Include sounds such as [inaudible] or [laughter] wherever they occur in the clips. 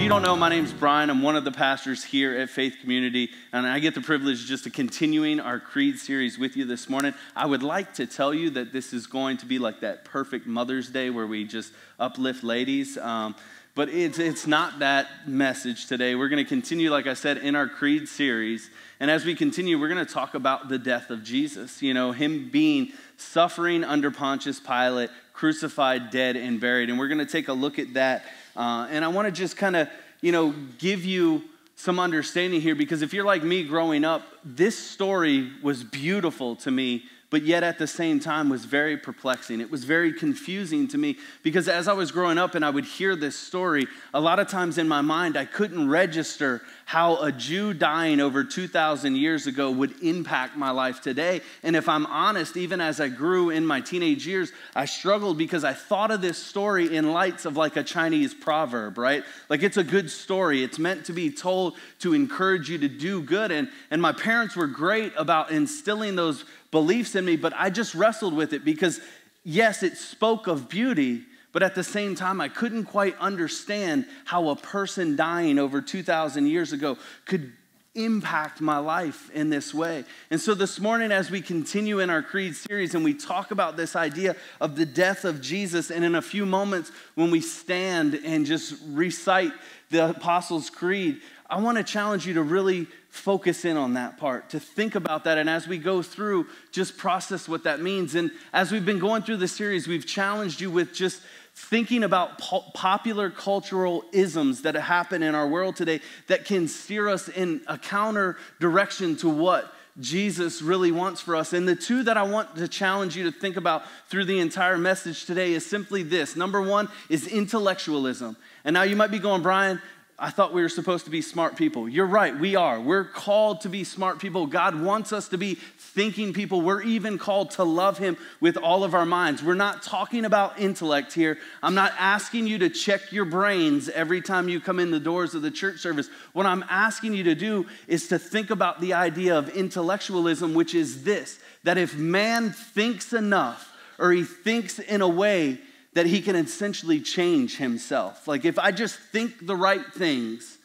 you don't know, my name's Brian. I'm one of the pastors here at Faith Community, and I get the privilege just of continuing our Creed series with you this morning. I would like to tell you that this is going to be like that perfect Mother's Day where we just uplift ladies. Um, but it's, it's not that message today. We're going to continue, like I said, in our Creed series. And as we continue, we're going to talk about the death of Jesus. You know, him being suffering under Pontius Pilate, crucified, dead, and buried. And we're going to take a look at that uh, and I want to just kind of, you know, give you some understanding here because if you're like me growing up, this story was beautiful to me but yet at the same time was very perplexing. It was very confusing to me because as I was growing up and I would hear this story, a lot of times in my mind I couldn't register how a Jew dying over 2,000 years ago would impact my life today. And if I'm honest, even as I grew in my teenage years, I struggled because I thought of this story in lights of like a Chinese proverb, right? Like it's a good story. It's meant to be told to encourage you to do good. And, and my parents were great about instilling those beliefs in me, but I just wrestled with it because, yes, it spoke of beauty, but at the same time, I couldn't quite understand how a person dying over 2,000 years ago could impact my life in this way. And so this morning, as we continue in our Creed series and we talk about this idea of the death of Jesus, and in a few moments, when we stand and just recite the Apostles' Creed, I want to challenge you to really focus in on that part, to think about that. And as we go through, just process what that means. And as we've been going through the series, we've challenged you with just thinking about po- popular cultural isms that happen in our world today that can steer us in a counter direction to what Jesus really wants for us. And the two that I want to challenge you to think about through the entire message today is simply this. Number one is intellectualism. And now you might be going, Brian, I thought we were supposed to be smart people. You're right, we are. We're called to be smart people. God wants us to be thinking people. We're even called to love Him with all of our minds. We're not talking about intellect here. I'm not asking you to check your brains every time you come in the doors of the church service. What I'm asking you to do is to think about the idea of intellectualism, which is this that if man thinks enough or he thinks in a way that he can essentially change himself. Like, if I just think the right things,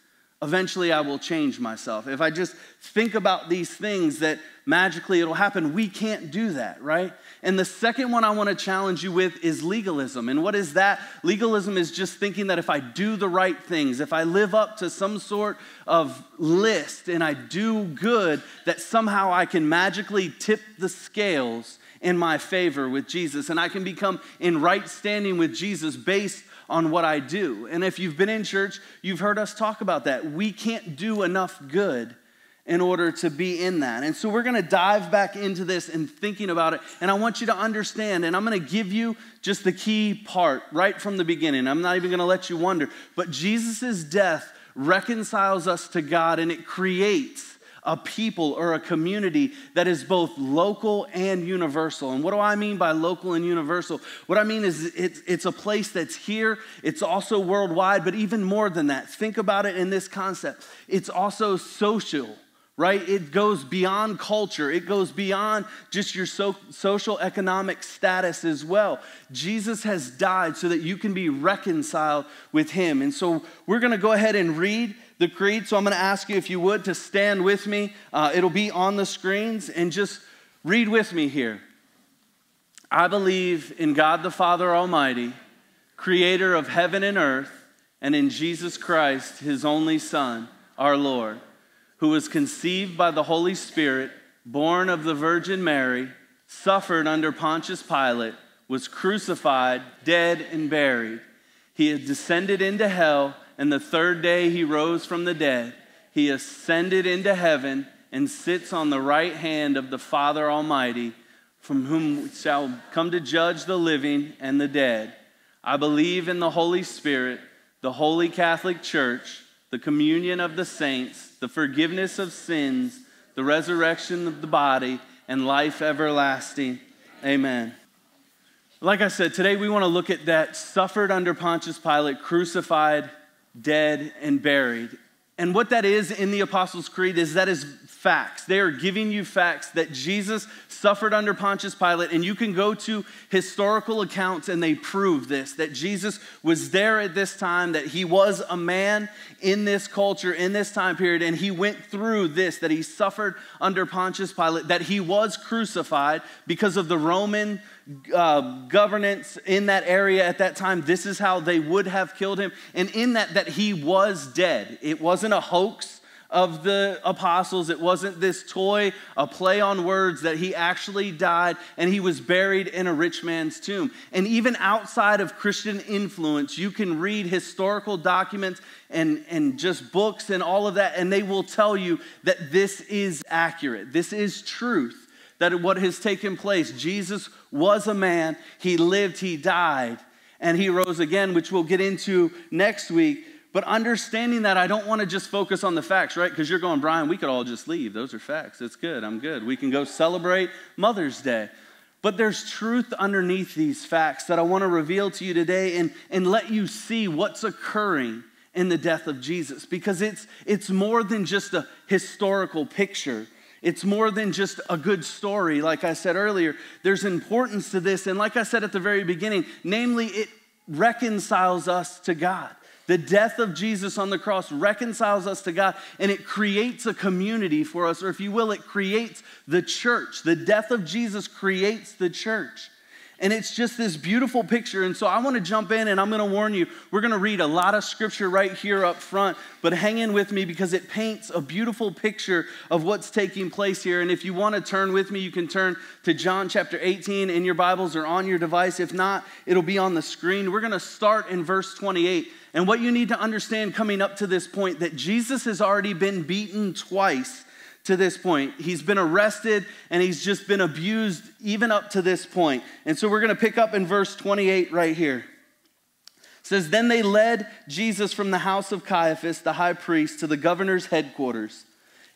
eventually I will change myself. If I just think about these things, that magically it'll happen. We can't do that, right? And the second one I want to challenge you with is legalism. And what is that? Legalism is just thinking that if I do the right things, if I live up to some sort of list and I do good, that somehow I can magically tip the scales in my favor with Jesus, and I can become in right standing with Jesus based on what I do. And if you've been in church, you've heard us talk about that. We can't do enough good in order to be in that. And so we're going to dive back into this and thinking about it. And I want you to understand, and I'm going to give you just the key part right from the beginning. I'm not even going to let you wonder. But Jesus' death reconciles us to God and it creates a people or a community that is both local and universal. And what do I mean by local and universal? What I mean is it's, it's a place that's here, it's also worldwide, but even more than that. Think about it in this concept it's also social right? It goes beyond culture, it goes beyond just your so, social economic status as well. Jesus has died so that you can be reconciled with Him. And so we're gonna go ahead and read the creed. So I'm going to ask you, if you would, to stand with me. Uh, it'll be on the screens and just read with me here. I believe in God the Father Almighty, creator of heaven and earth, and in Jesus Christ, his only Son, our Lord, who was conceived by the Holy Spirit, born of the Virgin Mary, suffered under Pontius Pilate, was crucified, dead, and buried. He had descended into hell and the third day he rose from the dead. He ascended into heaven and sits on the right hand of the Father Almighty, from whom shall come to judge the living and the dead. I believe in the Holy Spirit, the holy Catholic Church, the communion of the saints, the forgiveness of sins, the resurrection of the body, and life everlasting. Amen. Like I said, today we want to look at that suffered under Pontius Pilate, crucified, dead, and buried. And what that is in the Apostles' Creed is that is facts. They are giving you facts that Jesus suffered under Pontius Pilate, and you can go to historical accounts and they prove this that Jesus was there at this time, that he was a man in this culture, in this time period, and he went through this, that he suffered under Pontius Pilate, that he was crucified because of the Roman uh, governance in that area at that time. This is how they would have killed him. And in that, that he was dead. It wasn't a hoax of the apostles. It wasn't this toy, a play on words, that he actually died and he was buried in a rich man's tomb. And even outside of Christian influence, you can read historical documents and, and just books and all of that, and they will tell you that this is accurate. This is truth that what has taken place. Jesus was a man, he lived, he died, and he rose again, which we'll get into next week. But understanding that, I don't want to just focus on the facts, right? Because you're going, Brian, we could all just leave. Those are facts. It's good. I'm good. We can go celebrate Mother's Day. But there's truth underneath these facts that I want to reveal to you today and, and let you see what's occurring in the death of Jesus because it's, it's more than just a historical picture. It's more than just a good story, like I said earlier. There's importance to this. And like I said at the very beginning, namely, it reconciles us to God. The death of Jesus on the cross reconciles us to God and it creates a community for us, or if you will, it creates the church. The death of Jesus creates the church. And it's just this beautiful picture. And so I want to jump in and I'm going to warn you, we're going to read a lot of scripture right here up front, but hang in with me because it paints a beautiful picture of what's taking place here. And if you want to turn with me, you can turn to John chapter 18 in your Bibles or on your device. If not, it'll be on the screen. We're going to start in verse 28. And what you need to understand coming up to this point that Jesus has already been beaten twice to this point. He's been arrested and he's just been abused even up to this point. And so we're going to pick up in verse 28 right here. It says, Then they led Jesus from the house of Caiaphas, the high priest, to the governor's headquarters.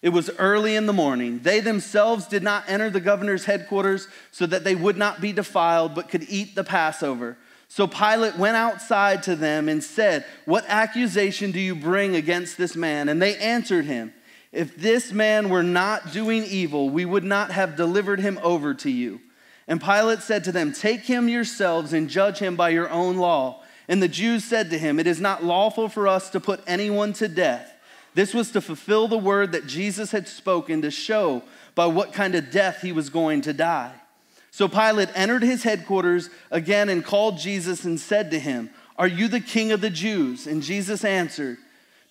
It was early in the morning. They themselves did not enter the governor's headquarters so that they would not be defiled, but could eat the Passover. So Pilate went outside to them and said, What accusation do you bring against this man? And they answered him, if this man were not doing evil, we would not have delivered him over to you. And Pilate said to them, Take him yourselves and judge him by your own law. And the Jews said to him, It is not lawful for us to put anyone to death. This was to fulfill the word that Jesus had spoken to show by what kind of death he was going to die. So Pilate entered his headquarters again and called Jesus and said to him, Are you the king of the Jews? And Jesus answered,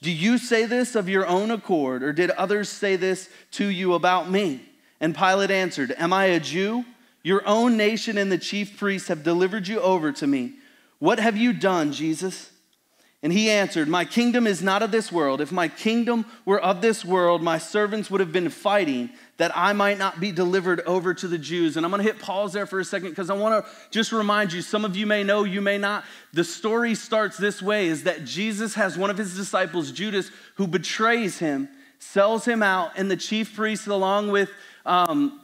do you say this of your own accord, or did others say this to you about me? And Pilate answered, Am I a Jew? Your own nation and the chief priests have delivered you over to me. What have you done, Jesus? And he answered, My kingdom is not of this world. If my kingdom were of this world, my servants would have been fighting that I might not be delivered over to the Jews. And I'm going to hit pause there for a second because I want to just remind you some of you may know, you may not. The story starts this way is that Jesus has one of his disciples, Judas, who betrays him, sells him out, and the chief priests, along with um,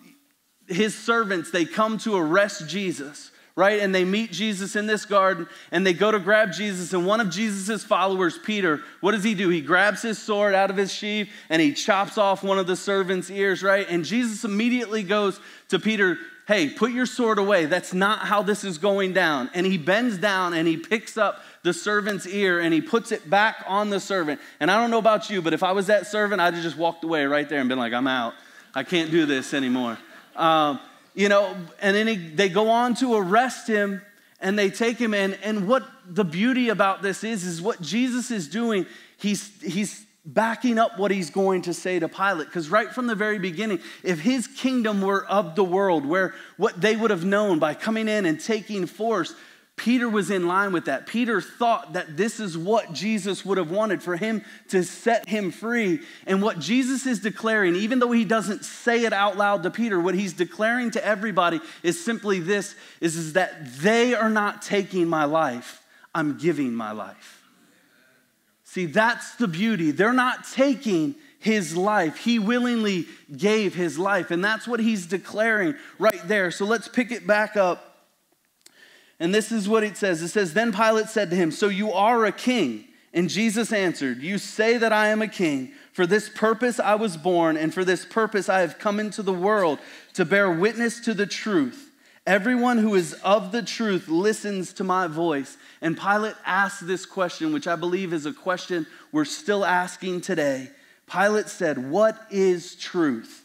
his servants, they come to arrest Jesus right? And they meet Jesus in this garden and they go to grab Jesus. And one of Jesus' followers, Peter, what does he do? He grabs his sword out of his sheath and he chops off one of the servant's ears, right? And Jesus immediately goes to Peter, Hey, put your sword away. That's not how this is going down. And he bends down and he picks up the servant's ear and he puts it back on the servant. And I don't know about you, but if I was that servant, I'd have just walked away right there and been like, I'm out. I can't do this anymore. Um, you know, and then he, they go on to arrest him and they take him in. And what the beauty about this is, is what Jesus is doing, he's, he's backing up what he's going to say to Pilate. Because right from the very beginning, if his kingdom were of the world, where what they would have known by coming in and taking force, Peter was in line with that. Peter thought that this is what Jesus would have wanted for him to set him free. And what Jesus is declaring, even though he doesn't say it out loud to Peter, what he's declaring to everybody is simply this is, is that they are not taking my life, I'm giving my life. See, that's the beauty. They're not taking his life. He willingly gave his life. And that's what he's declaring right there. So let's pick it back up and this is what it says it says, Then Pilate said to him, So you are a king? And Jesus answered, You say that I am a king. For this purpose I was born, and for this purpose I have come into the world to bear witness to the truth. Everyone who is of the truth listens to my voice. And Pilate asked this question, which I believe is a question we're still asking today. Pilate said, What is truth?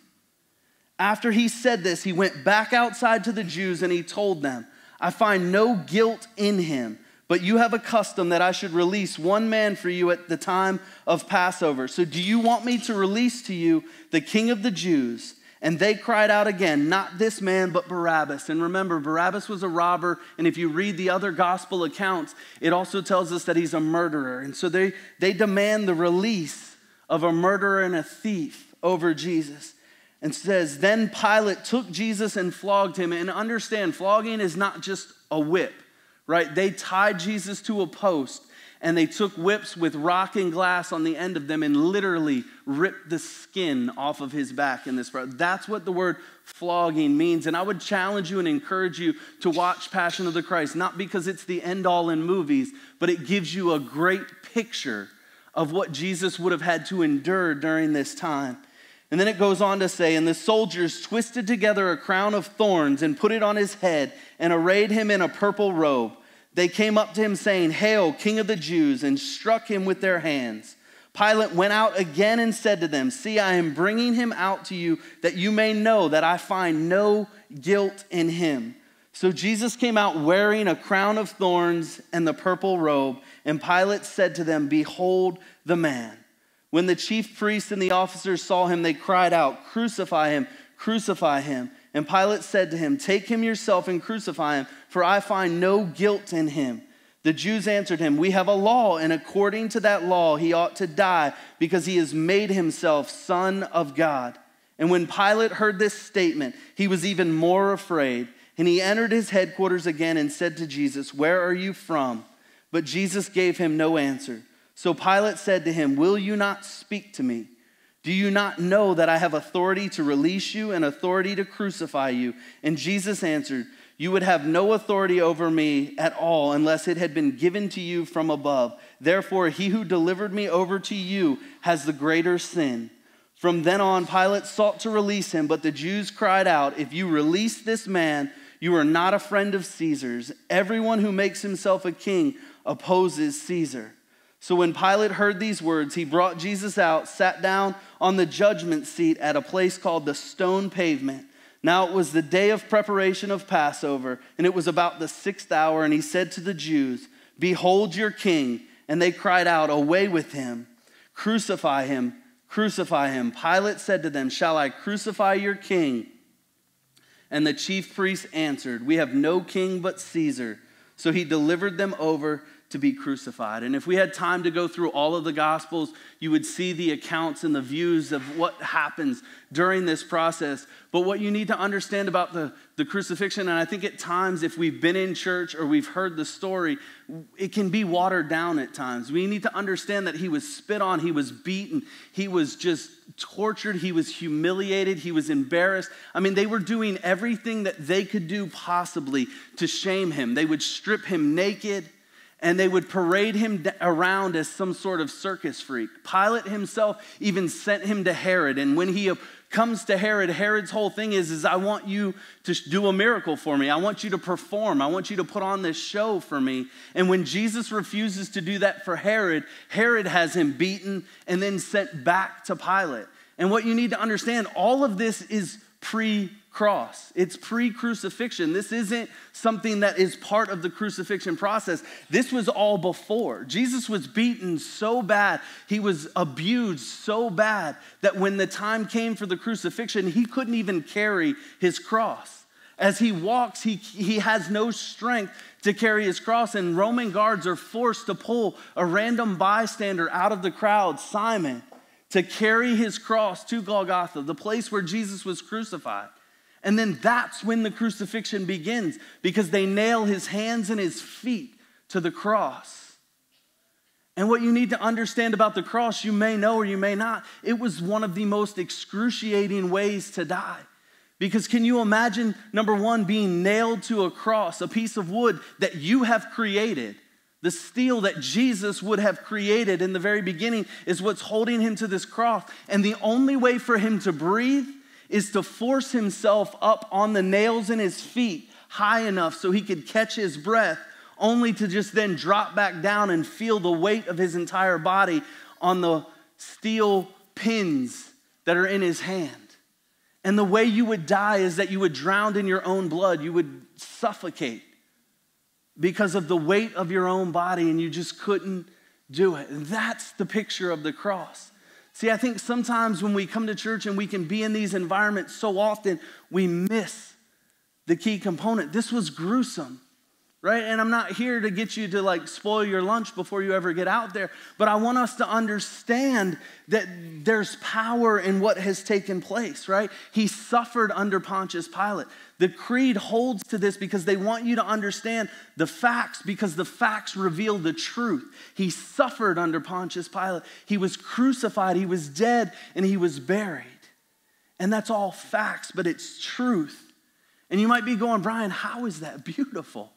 After he said this, he went back outside to the Jews and he told them, I find no guilt in him. But you have a custom that I should release one man for you at the time of Passover. So do you want me to release to you the king of the Jews? And they cried out again, Not this man, but Barabbas. And remember, Barabbas was a robber. And if you read the other gospel accounts, it also tells us that he's a murderer. And so they, they demand the release of a murderer and a thief over Jesus. And says, Then Pilate took Jesus and flogged him. And understand, flogging is not just a whip right? They tied Jesus to a post and they took whips with rock and glass on the end of them and literally ripped the skin off of his back in this part. That's what the word flogging means. And I would challenge you and encourage you to watch Passion of the Christ, not because it's the end all in movies, but it gives you a great picture of what Jesus would have had to endure during this time. And then it goes on to say, And the soldiers twisted together a crown of thorns and put it on his head and arrayed him in a purple robe. They came up to him saying, Hail, King of the Jews, and struck him with their hands. Pilate went out again and said to them, See, I am bringing him out to you that you may know that I find no guilt in him. So Jesus came out wearing a crown of thorns and the purple robe, and Pilate said to them, Behold the man. When the chief priests and the officers saw him, they cried out, Crucify him, crucify him. And Pilate said to him, Take him yourself and crucify him, for I find no guilt in him. The Jews answered him, We have a law, and according to that law, he ought to die because he has made himself Son of God. And when Pilate heard this statement, he was even more afraid. And he entered his headquarters again and said to Jesus, Where are you from? But Jesus gave him no answer. So Pilate said to him, Will you not speak to me? Do you not know that I have authority to release you and authority to crucify you? And Jesus answered, You would have no authority over me at all unless it had been given to you from above. Therefore, he who delivered me over to you has the greater sin. From then on, Pilate sought to release him, but the Jews cried out, If you release this man, you are not a friend of Caesar's. Everyone who makes himself a king opposes Caesar. So when Pilate heard these words, he brought Jesus out, sat down on the judgment seat at a place called the stone pavement. Now it was the day of preparation of Passover, and it was about the sixth hour, and he said to the Jews, Behold your king. And they cried out, Away with him! Crucify him! Crucify him! Pilate said to them, Shall I crucify your king? And the chief priests answered, We have no king but Caesar. So he delivered them over to be crucified. And if we had time to go through all of the Gospels, you would see the accounts and the views of what happens during this process. But what you need to understand about the, the crucifixion, and I think at times, if we've been in church or we've heard the story, it can be watered down at times. We need to understand that he was spit on, he was beaten, he was just tortured, he was humiliated, he was embarrassed. I mean, they were doing everything that they could do possibly to shame him. They would strip him naked and they would parade him around as some sort of circus freak. Pilate himself even sent him to Herod, and when he comes to Herod, Herod's whole thing is, is I want you to do a miracle for me. I want you to perform. I want you to put on this show for me. And when Jesus refuses to do that for Herod, Herod has him beaten and then sent back to Pilate. And what you need to understand, all of this is pre cross. It's pre crucifixion. This isn't something that is part of the crucifixion process. This was all before. Jesus was beaten so bad, he was abused so bad that when the time came for the crucifixion, he couldn't even carry his cross. As he walks, he, he has no strength to carry his cross, and Roman guards are forced to pull a random bystander out of the crowd, Simon, to carry his cross to Golgotha, the place where Jesus was crucified. And then that's when the crucifixion begins because they nail his hands and his feet to the cross. And what you need to understand about the cross, you may know or you may not, it was one of the most excruciating ways to die. Because can you imagine, number one, being nailed to a cross, a piece of wood that you have created? The steel that Jesus would have created in the very beginning is what's holding him to this cross. And the only way for him to breathe is to force himself up on the nails in his feet high enough so he could catch his breath, only to just then drop back down and feel the weight of his entire body on the steel pins that are in his hand. And the way you would die is that you would drown in your own blood, you would suffocate because of the weight of your own body, and you just couldn't do it. And that's the picture of the cross. See, I think sometimes when we come to church and we can be in these environments so often, we miss the key component. This was gruesome right? And I'm not here to get you to like spoil your lunch before you ever get out there, but I want us to understand that there's power in what has taken place, right? He suffered under Pontius Pilate. The creed holds to this because they want you to understand the facts because the facts reveal the truth. He suffered under Pontius Pilate. He was crucified, he was dead, and he was buried. And that's all facts, but it's truth. And you might be going, Brian, how is that beautiful?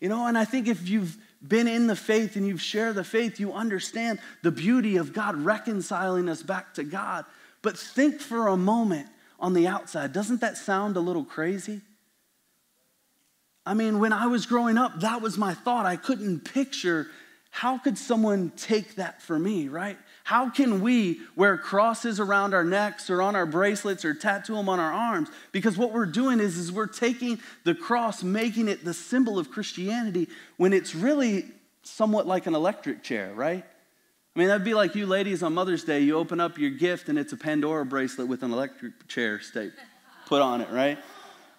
You know, and I think if you've been in the faith and you've shared the faith, you understand the beauty of God reconciling us back to God. But think for a moment on the outside. Doesn't that sound a little crazy? I mean, when I was growing up, that was my thought. I couldn't picture how could someone take that for me, right? How can we wear crosses around our necks or on our bracelets or tattoo them on our arms? Because what we're doing is, is we're taking the cross, making it the symbol of Christianity when it's really somewhat like an electric chair, right? I mean, that'd be like you ladies on Mother's Day, you open up your gift and it's a Pandora bracelet with an electric chair state put on it, right?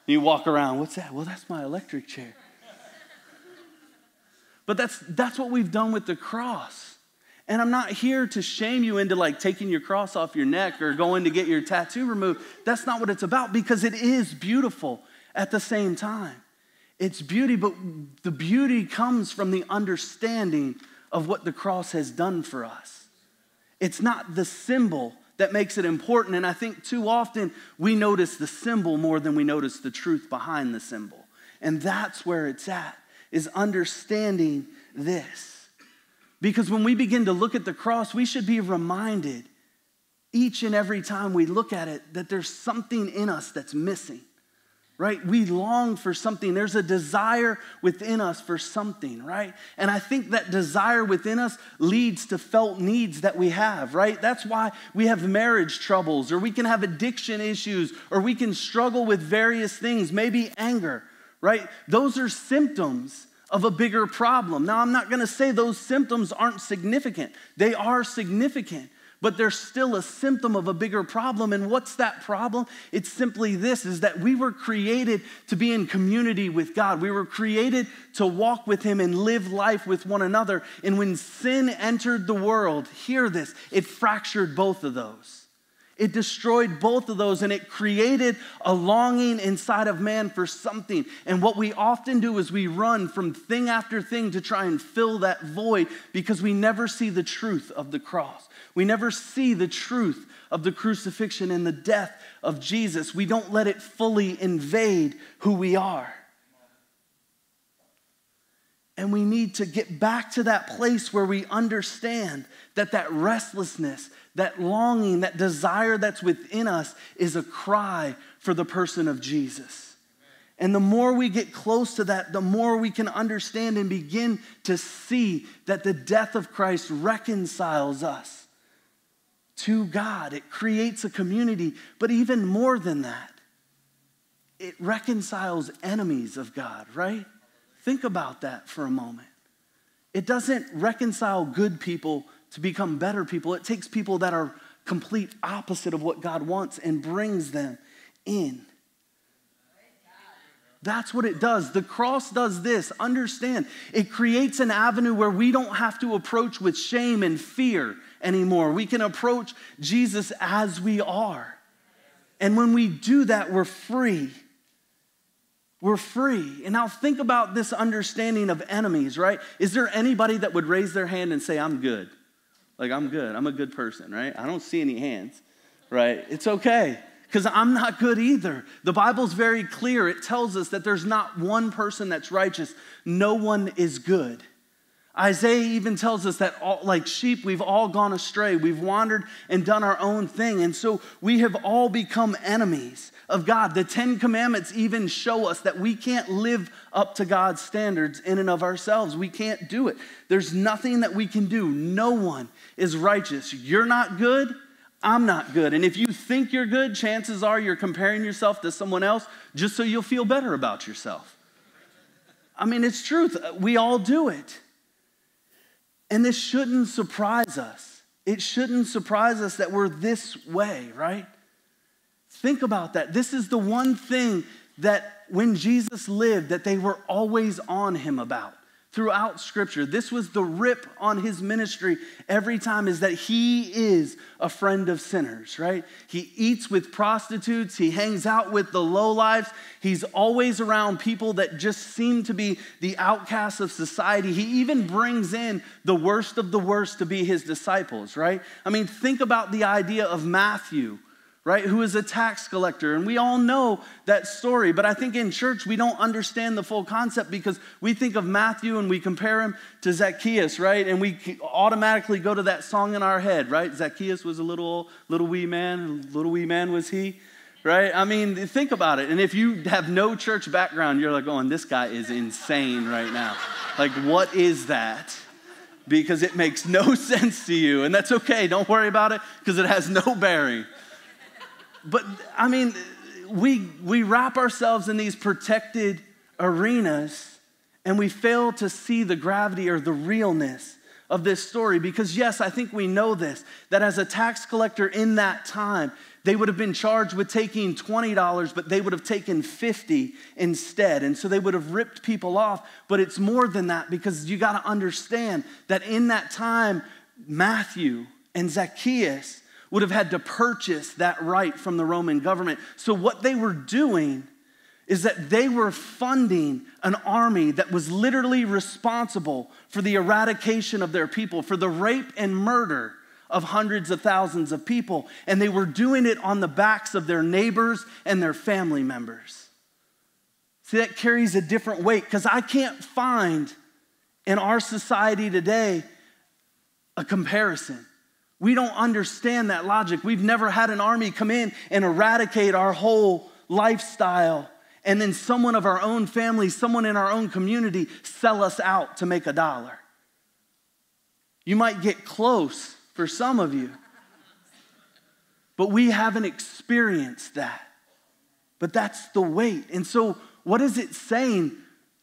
You walk around, what's that? Well, that's my electric chair. But that's, that's what we've done with the cross. And I'm not here to shame you into like taking your cross off your neck or going to get your tattoo removed. That's not what it's about because it is beautiful at the same time. It's beauty, but the beauty comes from the understanding of what the cross has done for us. It's not the symbol that makes it important. And I think too often we notice the symbol more than we notice the truth behind the symbol. And that's where it's at, is understanding this. Because when we begin to look at the cross, we should be reminded each and every time we look at it that there's something in us that's missing, right? We long for something. There's a desire within us for something, right? And I think that desire within us leads to felt needs that we have, right? That's why we have marriage troubles, or we can have addiction issues, or we can struggle with various things, maybe anger, right? Those are symptoms of a bigger problem. Now, I'm not going to say those symptoms aren't significant, they are significant. But they're still a symptom of a bigger problem. And what's that problem? It's simply this is that we were created to be in community with God. We were created to walk with Him and live life with one another. And when sin entered the world, hear this, it fractured both of those. It destroyed both of those and it created a longing inside of man for something. And what we often do is we run from thing after thing to try and fill that void because we never see the truth of the cross. We never see the truth of the crucifixion and the death of Jesus. We don't let it fully invade who we are. And we need to get back to that place where we understand that that restlessness, that longing, that desire that's within us is a cry for the person of Jesus. And the more we get close to that, the more we can understand and begin to see that the death of Christ reconciles us to God. It creates a community, but even more than that, it reconciles enemies of God, right? Think about that for a moment. It doesn't reconcile good people to become better people. It takes people that are complete opposite of what God wants and brings them in. That's what it does. The cross does this. Understand, it creates an avenue where we don't have to approach with shame and fear anymore. We can approach Jesus as we are. And when we do that, we're free. We're free. And now think about this understanding of enemies, right? Is there anybody that would raise their hand and say, I'm good? Like, I'm good. I'm a good person, right? I don't see any hands, right? It's okay because I'm not good either. The Bible's very clear. It tells us that there's not one person that's righteous, no one is good. Isaiah even tells us that, all, like sheep, we've all gone astray. We've wandered and done our own thing. And so we have all become enemies of God. The Ten Commandments even show us that we can't live up to God's standards in and of ourselves. We can't do it. There's nothing that we can do. No one is righteous. You're not good. I'm not good. And if you think you're good, chances are you're comparing yourself to someone else just so you'll feel better about yourself. I mean, it's truth. We all do it. And this shouldn't surprise us. It shouldn't surprise us that we're this way, right? Think about that. This is the one thing that when Jesus lived that they were always on him about throughout scripture. This was the rip on his ministry every time is that he is a friend of sinners, right? He eats with prostitutes, he hangs out with the low lives. He's always around people that just seem to be the outcasts of society. He even brings in the worst of the worst to be his disciples, right? I mean, think about the idea of Matthew right, who is a tax collector. And we all know that story, but I think in church we don't understand the full concept because we think of Matthew and we compare him to Zacchaeus, right? And we automatically go to that song in our head, right? Zacchaeus was a little, little wee man, little wee man was he. Right? I mean, think about it. And if you have no church background, you're like, oh, this guy is insane right now. Like, what is that? Because it makes no [laughs] sense to you. And that's okay. Don't worry about it because it has no bearing but I mean, we, we wrap ourselves in these protected arenas and we fail to see the gravity or the realness of this story because, yes, I think we know this that as a tax collector in that time, they would have been charged with taking $20, but they would have taken 50 instead. And so they would have ripped people off. But it's more than that because you got to understand that in that time, Matthew and Zacchaeus would have had to purchase that right from the Roman government. So, what they were doing is that they were funding an army that was literally responsible for the eradication of their people, for the rape and murder of hundreds of thousands of people. And they were doing it on the backs of their neighbors and their family members. See, that carries a different weight because I can't find in our society today a comparison. We don't understand that logic. We've never had an army come in and eradicate our whole lifestyle, and then someone of our own family, someone in our own community, sell us out to make a dollar. You might get close for some of you, but we haven't experienced that. But that's the weight. And so, what is it saying?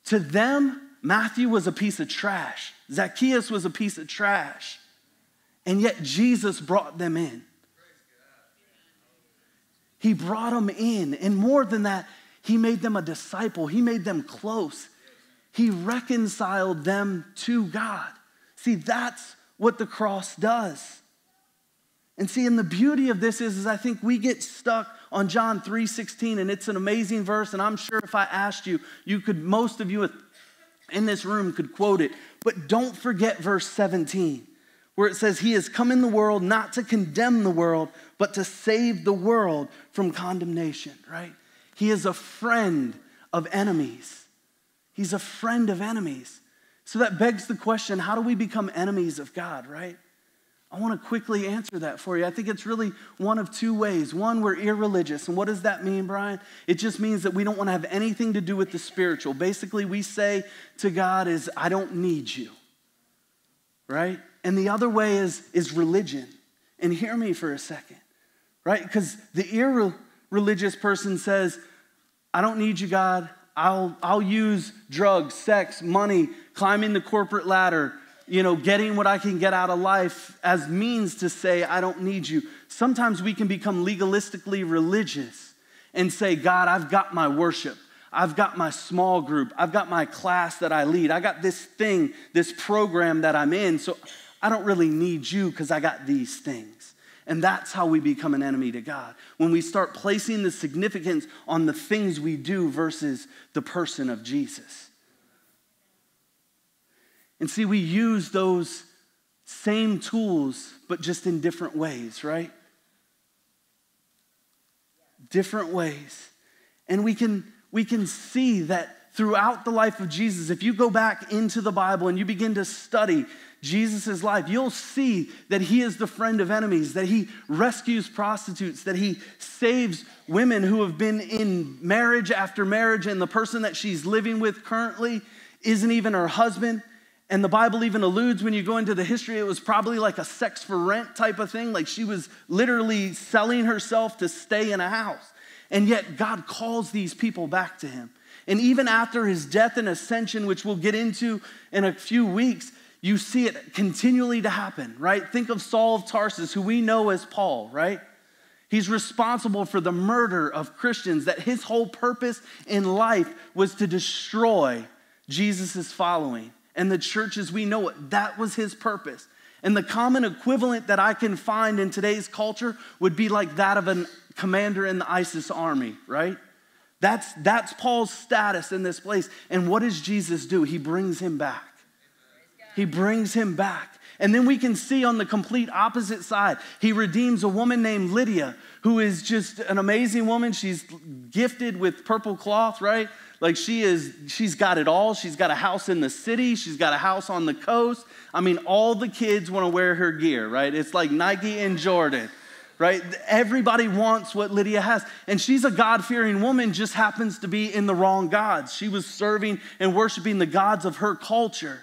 To them, Matthew was a piece of trash, Zacchaeus was a piece of trash. And yet Jesus brought them in. He brought them in. And more than that, he made them a disciple, he made them close. He reconciled them to God. See, that's what the cross does. And see, and the beauty of this is, is I think we get stuck on John 3:16, and it's an amazing verse, and I'm sure if I asked you, you could, most of you in this room could quote it. But don't forget verse 17 where it says, He has come in the world not to condemn the world, but to save the world from condemnation, right? He is a friend of enemies. He's a friend of enemies. So that begs the question how do we become enemies of God, right? I want to quickly answer that for you. I think it's really one of two ways. One, we're irreligious. And what does that mean, Brian? It just means that we don't want to have anything to do with the spiritual. Basically, we say to God is, I don't need you. Right? And the other way is, is religion. And hear me for a second, right? Because the irreligious person says, I don't need you, God. I'll, I'll use drugs, sex, money, climbing the corporate ladder, you know, getting what I can get out of life as means to say, I don't need you. Sometimes we can become legalistically religious and say, God, I've got my worship. I've got my small group. I've got my class that I lead. I got this thing, this program that I'm in. So I don't really need you because I got these things. And that's how we become an enemy to God. When we start placing the significance on the things we do versus the person of Jesus. And see, we use those same tools, but just in different ways, right? Different ways. And we can, we can see that throughout the life of Jesus, if you go back into the Bible and you begin to study Jesus' life, you'll see that he is the friend of enemies, that he rescues prostitutes, that he saves women who have been in marriage after marriage, and the person that she's living with currently isn't even her husband. And the Bible even alludes when you go into the history, it was probably like a sex for rent type of thing. Like she was literally selling herself to stay in a house. And yet God calls these people back to him. And even after his death and ascension, which we'll get into in a few weeks, you see it continually to happen, right? Think of Saul of Tarsus, who we know as Paul, right? He's responsible for the murder of Christians, that his whole purpose in life was to destroy Jesus' following. And the church as we know it, that was his purpose. And the common equivalent that I can find in today's culture would be like that of a commander in the ISIS army, right? That's, that's Paul's status in this place. And what does Jesus do? He brings him back. He brings him back. And then we can see on the complete opposite side, he redeems a woman named Lydia, who is just an amazing woman. She's gifted with purple cloth, right? Like she is, she's got it all. She's got a house in the city, she's got a house on the coast. I mean, all the kids want to wear her gear, right? It's like Nike and Jordan, right? Everybody wants what Lydia has. And she's a God fearing woman, just happens to be in the wrong gods. She was serving and worshiping the gods of her culture.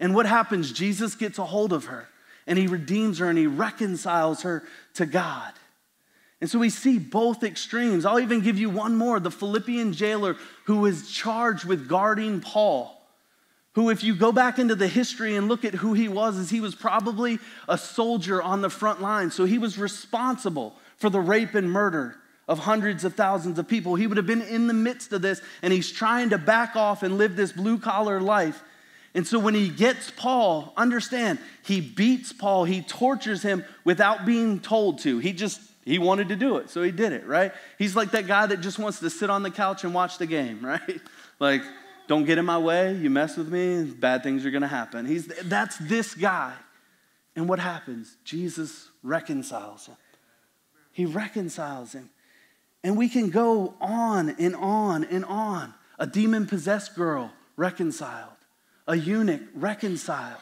And what happens? Jesus gets a hold of her and he redeems her and he reconciles her to God. And so we see both extremes. I'll even give you one more the Philippian jailer who was charged with guarding Paul. Who, if you go back into the history and look at who he was, is he was probably a soldier on the front line. So he was responsible for the rape and murder of hundreds of thousands of people. He would have been in the midst of this, and he's trying to back off and live this blue collar life. And so when he gets Paul, understand, he beats Paul, he tortures him without being told to. He just, he wanted to do it, so he did it, right? He's like that guy that just wants to sit on the couch and watch the game, [laughs] right? Like, don't get in my way, you mess with me, bad things are gonna happen. He's, that's this guy. And what happens? Jesus reconciles him. He reconciles him. And we can go on and on and on. A demon possessed girl reconciled a eunuch reconciled.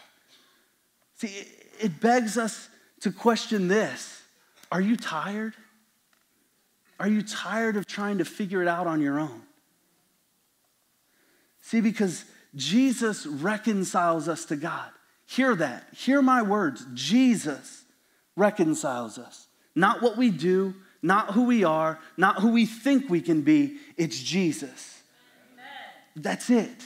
See, it begs us to question this Are you tired? Are you tired of trying to figure it out on your own? See, because Jesus reconciles us to God. Hear that. Hear my words. Jesus reconciles us. Not what we do, not who we are, not who we think we can be. It's Jesus. Amen. That's it.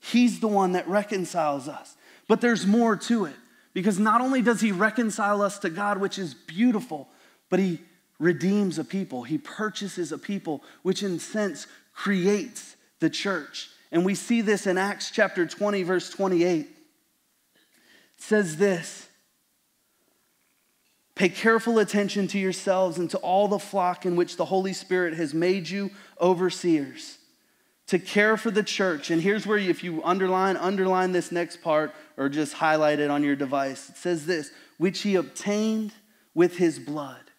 He's the one that reconciles us. But there's more to it because not only does He reconcile us to God, which is beautiful, but He redeems a people. He purchases a people, which in sense creates the church. And we see this in Acts chapter 20, verse 28. It says this Pay careful attention to yourselves and to all the flock in which the Holy Spirit has made you overseers to care for the church. And here's where, if you underline, underline this next part or just highlight it on your device. It says this, which he obtained with his blood.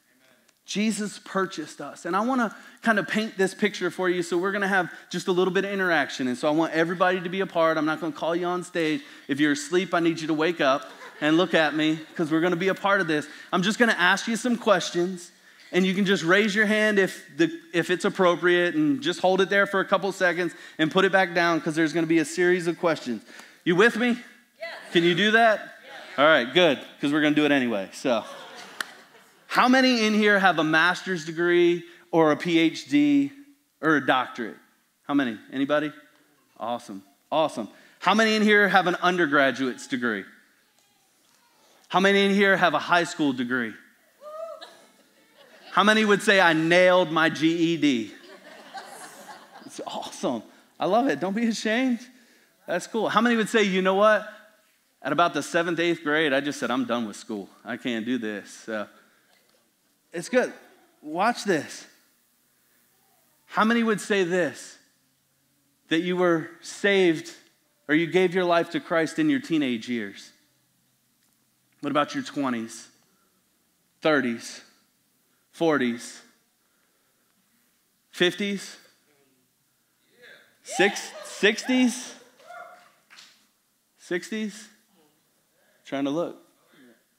Jesus purchased us. And I want to kind of paint this picture for you. So we're going to have just a little bit of interaction. And so I want everybody to be a part. I'm not going to call you on stage. If you're asleep, I need you to wake up and look at me because we're going to be a part of this. I'm just going to ask you some questions and you can just raise your hand if, the, if it's appropriate and just hold it there for a couple seconds and put it back down because there's going to be a series of questions. You with me? Yes. Can you do that? Yes. All right, good, because we're going to do it anyway. So, how many in here have a master's degree or a PhD or a doctorate? How many? Anybody? Awesome. Awesome. How many in here have an undergraduate's degree? How many in here have a high school degree? How many would say I nailed my GED? It's awesome. I love it. Don't be ashamed. That's cool. How many would say, you know what? At about the seventh, eighth grade, I just said, I'm done with school. I can't do this. So it's good. Watch this. How many would say this? That you were saved or you gave your life to Christ in your teenage years? What about your 20s, 30s? 40s, 50s? Six, 60s? 60s? Trying to look.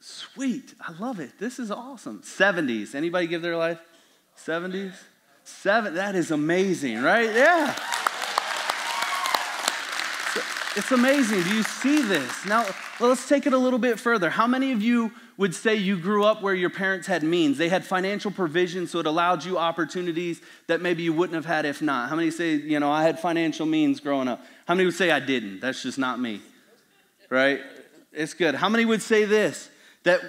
Sweet. I love it. This is awesome. 70s. Anybody give their life? 70s? Seven. That is amazing, right? Yeah. It's amazing. Do you see this? Now, let's take it a little bit further. How many of you would say you grew up where your parents had means? They had financial provision, so it allowed you opportunities that maybe you wouldn't have had if not. How many say, you know, I had financial means growing up? How many would say I didn't? That's just not me, right? It's good. How many would say this? That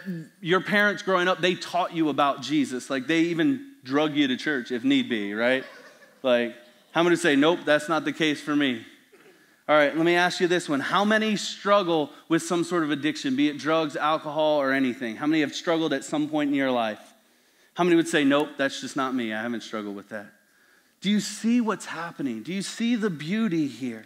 your parents growing up, they taught you about Jesus. Like they even drug you to church if need be, right? Like, how many say, nope, that's not the case for me? All right, let me ask you this one. How many struggle with some sort of addiction, be it drugs, alcohol, or anything? How many have struggled at some point in your life? How many would say, nope, that's just not me? I haven't struggled with that. Do you see what's happening? Do you see the beauty here?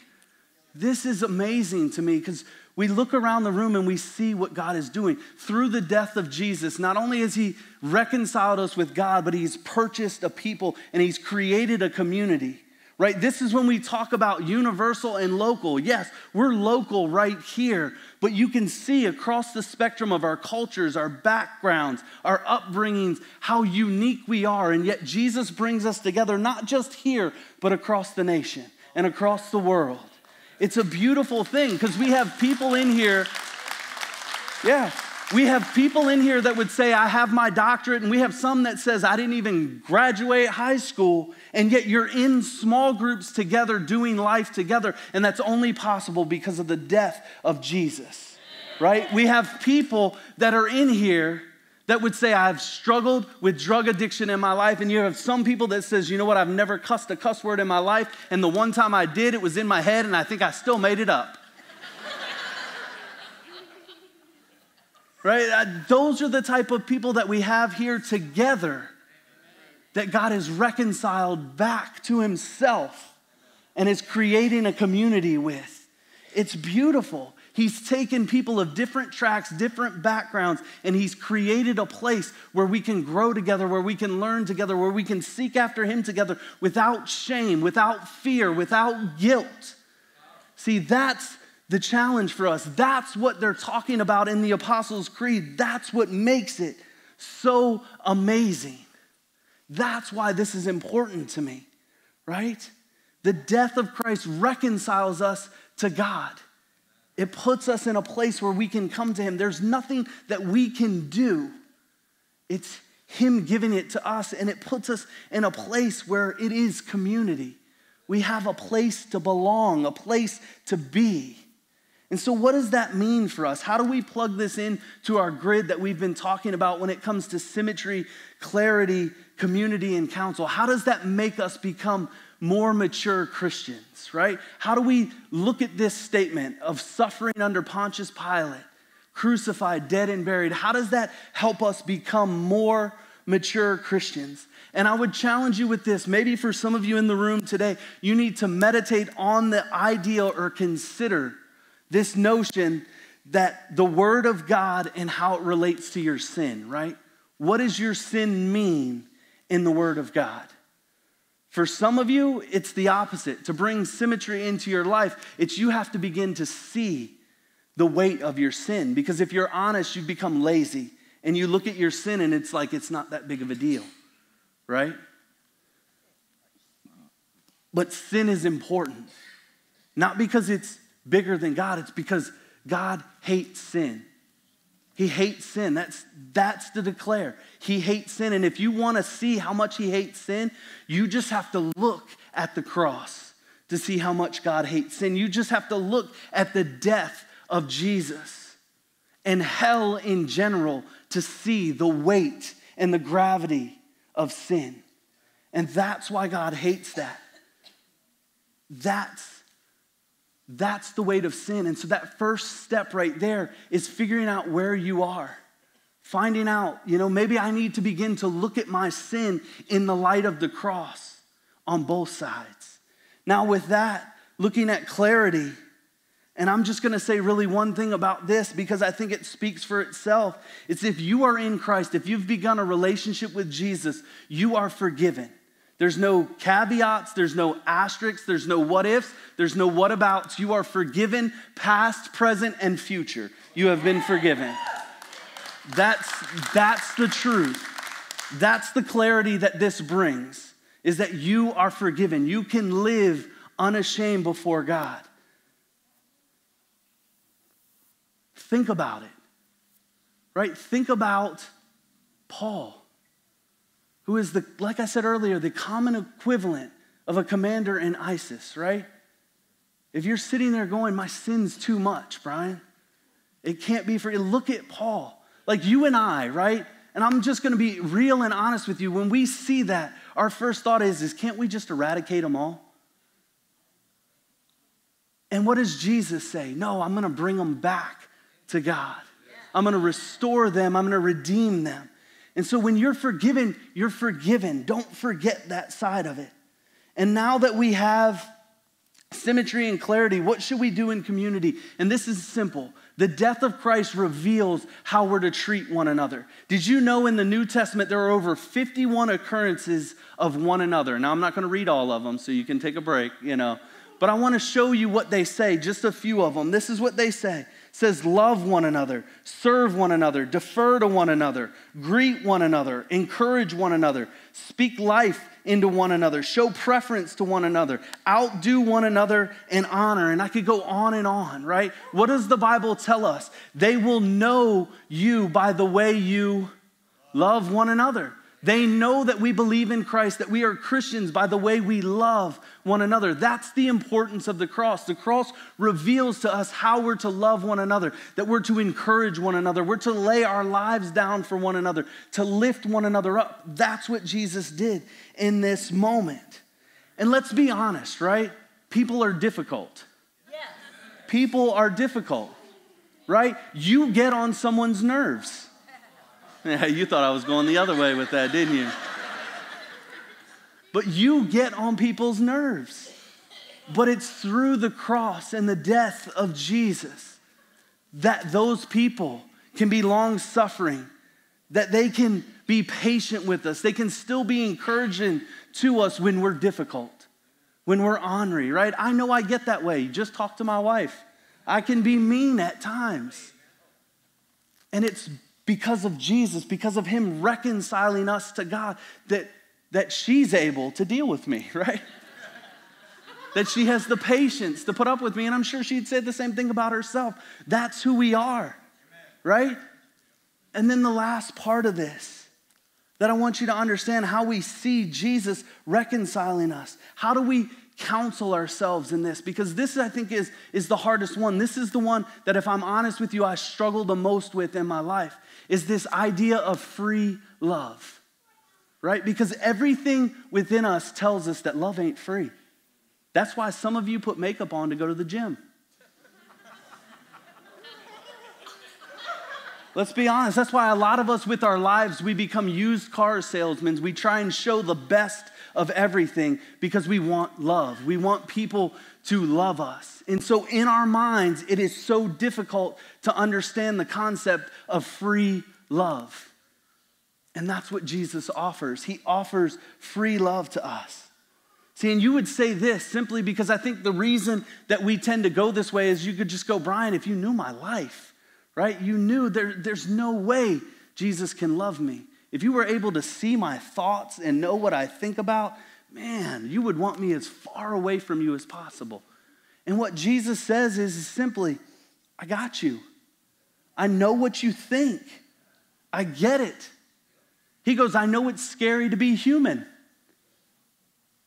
This is amazing to me because we look around the room and we see what God is doing. Through the death of Jesus, not only has He reconciled us with God, but He's purchased a people and He's created a community right? This is when we talk about universal and local. Yes, we're local right here, but you can see across the spectrum of our cultures, our backgrounds, our upbringings, how unique we are. And yet, Jesus brings us together, not just here, but across the nation and across the world. It's a beautiful thing because we have people in here. Yeah, we have people in here that would say, I have my doctorate, and we have some that says, I didn't even graduate high school, and yet you're in small groups together doing life together, and that's only possible because of the death of Jesus, right? We have people that are in here that would say, I've struggled with drug addiction in my life, and you have some people that says, you know what, I've never cussed a cuss word in my life, and the one time I did, it was in my head, and I think I still made it up. [laughs] right? Uh, those are the type of people that we have here together that God has reconciled back to Himself and is creating a community with. It's beautiful. He's taken people of different tracks, different backgrounds, and He's created a place where we can grow together, where we can learn together, where we can seek after Him together without shame, without fear, without guilt. See, that's the challenge for us. That's what they're talking about in the Apostles' Creed. That's what makes it so amazing. That's why this is important to me, right? The death of Christ reconciles us to God. It puts us in a place where we can come to Him. There's nothing that we can do. It's Him giving it to us, and it puts us in a place where it is community. We have a place to belong, a place to be. And so, what does that mean for us? How do we plug this in to our grid that we've been talking about when it comes to symmetry, clarity, community, and counsel? How does that make us become more mature Christians, right? How do we look at this statement of suffering under Pontius Pilate, crucified, dead, and buried? How does that help us become more mature Christians? And I would challenge you with this. Maybe for some of you in the room today, you need to meditate on the ideal or consider this notion that the Word of God and how it relates to your sin, right? What does your sin mean in the Word of God? For some of you, it's the opposite. To bring symmetry into your life, it's you have to begin to see the weight of your sin. Because if you're honest, you become lazy and you look at your sin and it's like it's not that big of a deal, right? But sin is important, not because it's bigger than God, it's because God hates sin. He hates sin. That's, that's to declare. He hates sin. And if you want to see how much he hates sin, you just have to look at the cross to see how much God hates sin. You just have to look at the death of Jesus and hell in general to see the weight and the gravity of sin. And that's why God hates that. That's that's the weight of sin. And so that first step right there is figuring out where you are. Finding out, you know, maybe I need to begin to look at my sin in the light of the cross on both sides. Now, with that, looking at clarity, and I'm just gonna say really one thing about this because I think it speaks for itself. It's if you are in Christ, if you've begun a relationship with Jesus, you are forgiven. There's no caveats, there's no asterisks, there's no what ifs, there's no what abouts. You are forgiven, past, present, and future. You have been forgiven. That's, that's the truth. That's the clarity that this brings, is that you are forgiven. You can live unashamed before God. Think about it, right? Think about Paul who is the, like I said earlier, the common equivalent of a commander in ISIS, right? If you're sitting there going, my sin's too much, Brian, it can't be for you. Look at Paul. Like you and I, right? And I'm just gonna be real and honest with you. When we see that, our first thought is, is can't we just eradicate them all? And what does Jesus say? No, I'm gonna bring them back to God. I'm gonna restore them, I'm gonna redeem them. And so when you're forgiven, you're forgiven. Don't forget that side of it. And now that we have symmetry and clarity, what should we do in community? And this is simple. The death of Christ reveals how we're to treat one another. Did you know in the New Testament there are over 51 occurrences of one another? Now, I'm not going to read all of them, so you can take a break, you know. But I want to show you what they say, just a few of them. This is what they say says, Love one another, serve one another, defer to one another, greet one another, encourage one another, speak life into one another, show preference to one another, outdo one another in honor. And I could go on and on, right? What does the Bible tell us? They will know you by the way you love one another. They know that we believe in Christ, that we are Christians by the way we love one another. That's the importance of the cross. The cross reveals to us how we're to love one another, that we're to encourage one another, we're to lay our lives down for one another, to lift one another up. That's what Jesus did in this moment. And let's be honest, right? People are difficult. Yes. People are difficult, right? You get on someone's nerves. [laughs] Yeah, you thought I was going the other way with that, didn't you? But you get on people's nerves. But it's through the cross and the death of Jesus that those people can be long suffering, that they can be patient with us, they can still be encouraging to us when we're difficult, when we're ornery, right? I know I get that way. Just talk to my wife. I can be mean at times. And it's because of Jesus, because of Him reconciling us to God, that, that she's able to deal with me, [laughs] right? that she has the patience to put up with me. And I'm sure she'd say the same thing about herself. That's who we are, right? And then the last part of this that I want you to understand how we see Jesus reconciling us. How do we counsel ourselves in this because this i think is, is the hardest one this is the one that if i'm honest with you i struggle the most with in my life is this idea of free love right because everything within us tells us that love ain't free that's why some of you put makeup on to go to the gym Let's be honest. That's why a lot of us with our lives, we become used car salesmen. We try and show the best of everything because we want love. We want people to love us. And so, in our minds, it is so difficult to understand the concept of free love. And that's what Jesus offers. He offers free love to us. See, and you would say this simply because I think the reason that we tend to go this way is you could just go, Brian, if you knew my life, right? You knew there, there's no way Jesus can love me. If you were able to see my thoughts and know what I think about, man, you would want me as far away from you as possible. And what Jesus says is simply, I got you. I know what you think. I get it. He goes, I know it's scary to be human.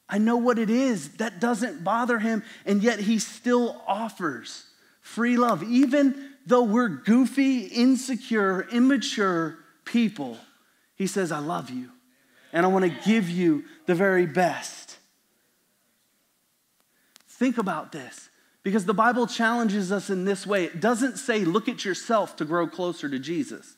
I know what it is. That doesn't bother him. And yet he still offers free love. Even though we're goofy, insecure, immature people, he says, I love you and I want to give you the very best. Think about this because the Bible challenges us in this way. It doesn't say, look at yourself to grow closer to Jesus.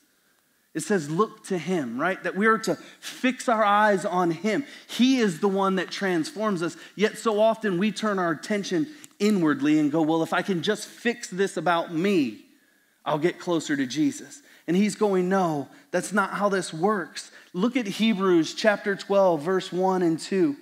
It says, look to Him, right? That we are to fix our eyes on Him. He is the one that transforms us. Yet so often we turn our attention inwardly and go, well, if I can just fix this about me, I'll get closer to Jesus. And he's going, No, that's not how this works. Look at Hebrews chapter 12, verse 1 and 2.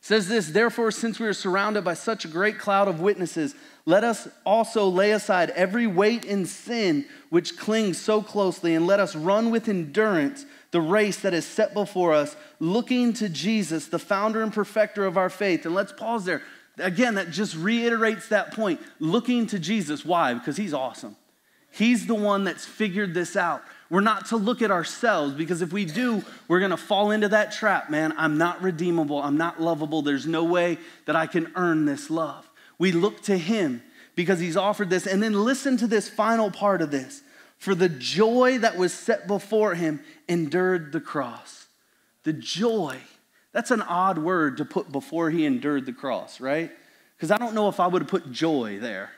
says this, therefore, since we are surrounded by such a great cloud of witnesses, let us also lay aside every weight and sin which clings so closely, and let us run with endurance the race that is set before us, looking to Jesus, the founder and perfecter of our faith. And let's pause there. Again, that just reiterates that point. Looking to Jesus. Why? Because he's awesome. He's the one that's figured this out. We're not to look at ourselves because if we do, we're going to fall into that trap, man. I'm not redeemable. I'm not lovable. There's no way that I can earn this love. We look to Him because He's offered this. And then listen to this final part of this. For the joy that was set before Him endured the cross. The joy. That's an odd word to put before He endured the cross, right? Because I don't know if I would have put joy there.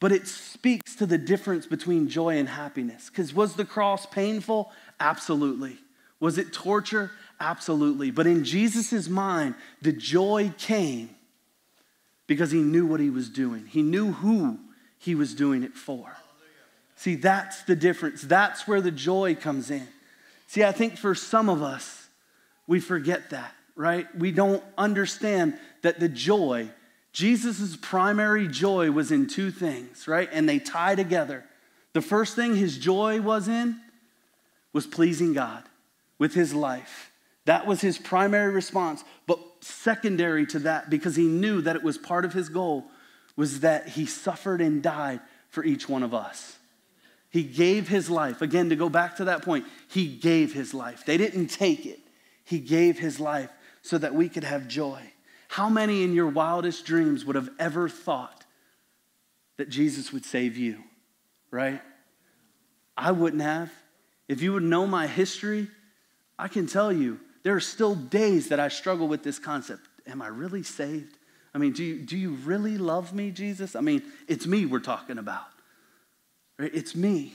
But it speaks to the difference between joy and happiness. Because was the cross painful? Absolutely. Was it torture? Absolutely. But in Jesus' mind, the joy came because he knew what he was doing, he knew who he was doing it for. See, that's the difference. That's where the joy comes in. See, I think for some of us, we forget that, right? We don't understand that the joy Jesus' primary joy was in two things, right? And they tie together. The first thing his joy was in was pleasing God with his life. That was his primary response. But secondary to that, because he knew that it was part of his goal, was that he suffered and died for each one of us. He gave his life. Again, to go back to that point, he gave his life. They didn't take it, he gave his life so that we could have joy. How many in your wildest dreams would have ever thought that Jesus would save you, right? I wouldn't have. If you would know my history, I can tell you there are still days that I struggle with this concept. Am I really saved? I mean, do you, do you really love me, Jesus? I mean, it's me we're talking about. Right? It's me.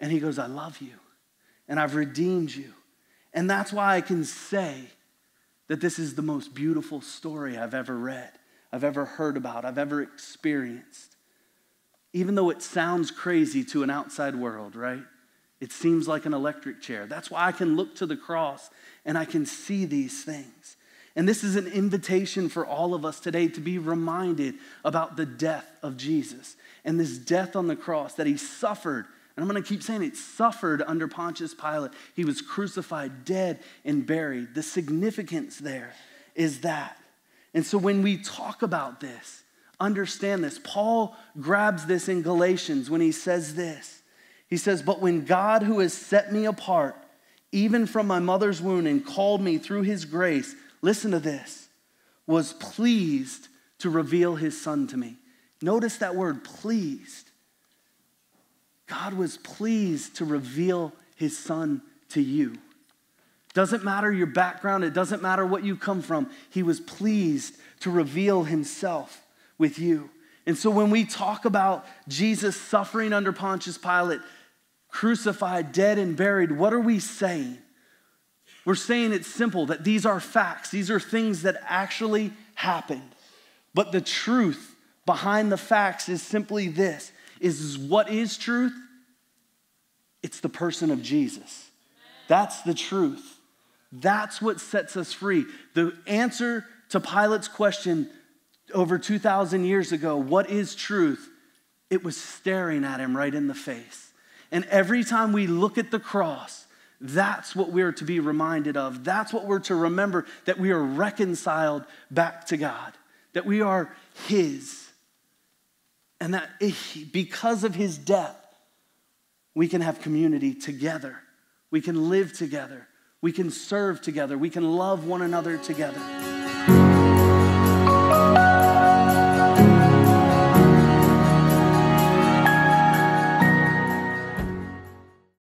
And he goes, I love you. And I've redeemed you. And that's why I can say, that this is the most beautiful story I've ever read, I've ever heard about, I've ever experienced. Even though it sounds crazy to an outside world, right? It seems like an electric chair. That's why I can look to the cross and I can see these things. And this is an invitation for all of us today to be reminded about the death of Jesus and this death on the cross that he suffered and I'm going to keep saying it, suffered under Pontius Pilate. He was crucified, dead, and buried. The significance there is that. And so when we talk about this, understand this. Paul grabs this in Galatians when he says this. He says, But when God, who has set me apart, even from my mother's womb, and called me through his grace, listen to this, was pleased to reveal his son to me. Notice that word, pleased. God was pleased to reveal his son to you. Doesn't matter your background, it doesn't matter what you come from. He was pleased to reveal himself with you. And so when we talk about Jesus suffering under Pontius Pilate, crucified, dead, and buried, what are we saying? We're saying it's simple that these are facts, these are things that actually happened. But the truth behind the facts is simply this is what is truth? It's the person of Jesus. That's the truth. That's what sets us free. The answer to Pilate's question over 2,000 years ago, what is truth? It was staring at him right in the face. And every time we look at the cross, that's what we're to be reminded of. That's what we're to remember that we are reconciled back to God, that we are His. And that because of His death, we can have community together. We can live together. We can serve together. We can love one another together.